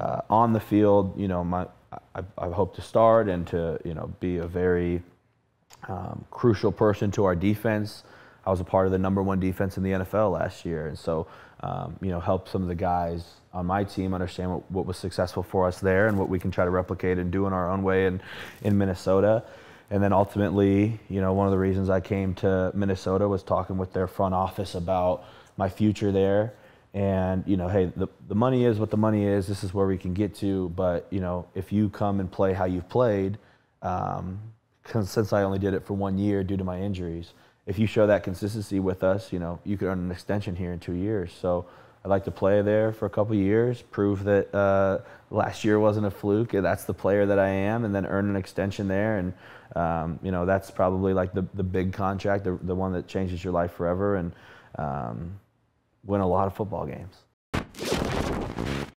uh, on the field, you know, my I, I, hope to start and to you know be a very um, crucial person to our defense. I was a part of the number one defense in the NFL last year, and so um, you know help some of the guys on my team understand what, what, was successful for us there and what we can try to replicate and do in our own way in in Minnesota. And then ultimately, you know, one of the reasons I came to Minnesota was talking with their front office about my future there and you know hey the, the money is what the money is. This is where we can get to. But you know if you come and play how you've played um, since i only did it for one year due to my injuries if you show that consistency with us you know you could earn an extension here in two years. So i'd like to play there for a couple years prove that uh, last year wasn't a fluke that's the player that i am and then earn an extension there. And um, you know that's probably like the, the big contract the, the one that changes your life forever. And um, win a lot of football games.